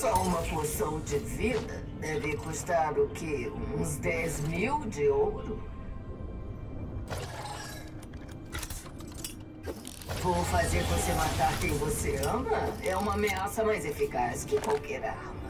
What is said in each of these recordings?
Só uma poção de vida deve custar o quê? Uns 10 mil de ouro? Vou fazer você matar quem você ama? É uma ameaça mais eficaz que qualquer arma.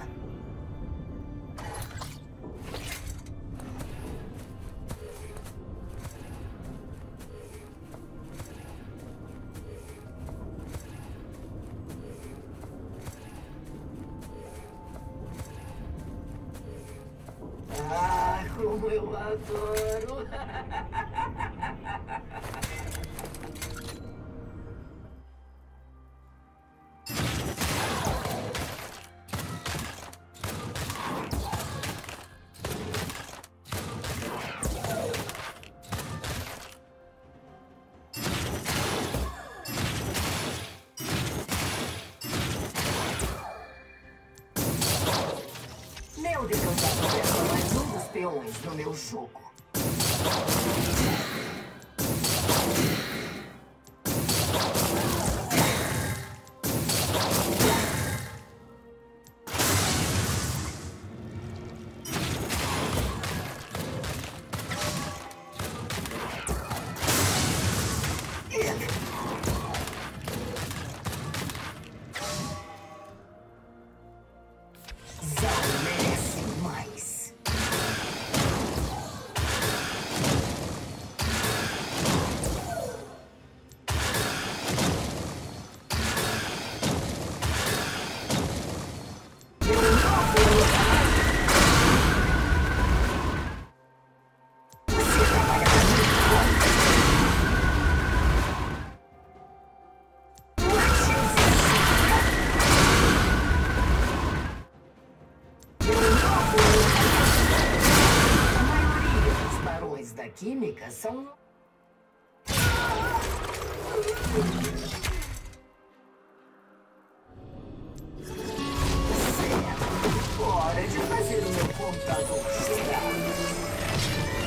Ah, como eu adoro! peões no meu jogo. Da química são. Hora de fazer o meu computador chegar.